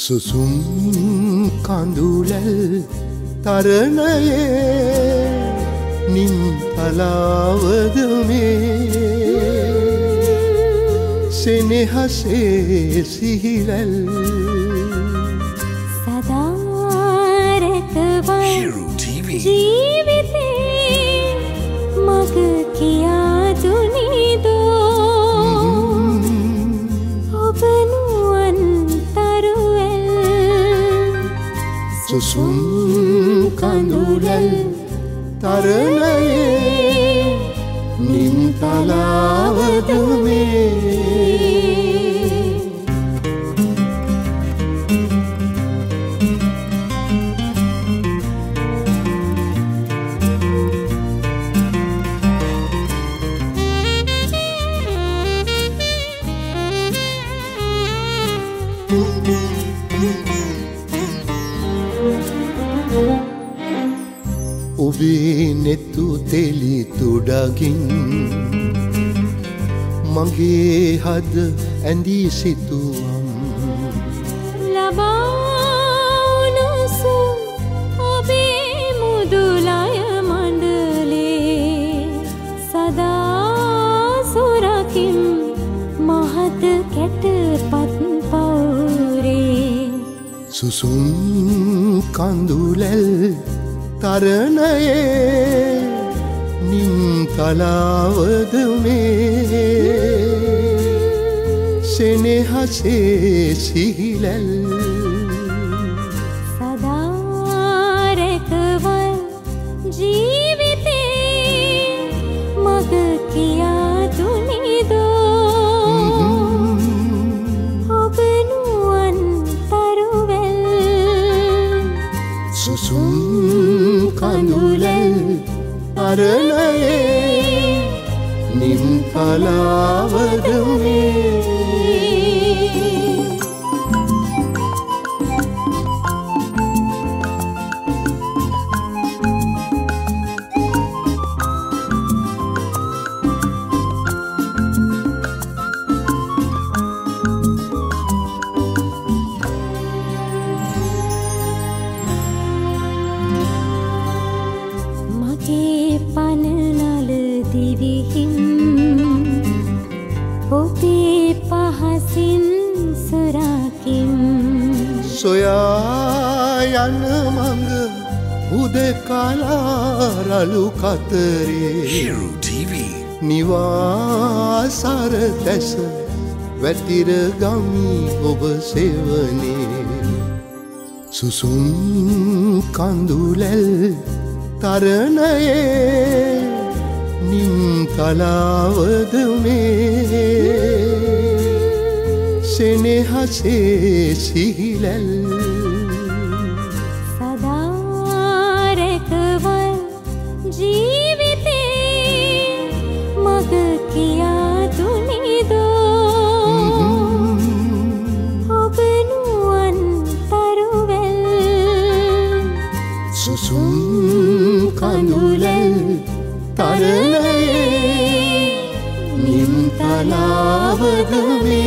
சுசும் காந்துழல் தரணையே நின் அலாவதுமே සෙනෙහසේ සිහිරැල් සදාරැකවල් Hero TV. ජීවිතේ මග කියා දුනිදෝ ඔබ නුවන් තරුවැල් සුසුම් කඳුලැල් තරණයේ නිම් ඔබේ නෙත්තු තෙලි තුඩගින් මගේ හද ඇඳී සිතුවම්. ලබාඋනුසු ඔබේ මුදුලය මණ්ඩලේ සදාසුරකින් මහත කැට පත් පවුරේ සුසුම් කඳුලැල් තරණයේ නිම් තලාවද මේ සෙනෙහසේ සිහිලැල් සුසුම් කඳුලැල් අරණයේ නිම් පලාවද දිවිහින් ඔබේ පහසින් සුරකින්. සොයා යන මඟ උදකලාරලු කතරේ. නිවාසර දැස වැතිර ගමි ඔබ සෙවනේ. සුසුම් කඳුලැල් තරණයේ තලාවද මේ? සෙනෙහසේ සිහිලැල්. සදාරැකවල් ජීවිතේ என் தலாவதுவே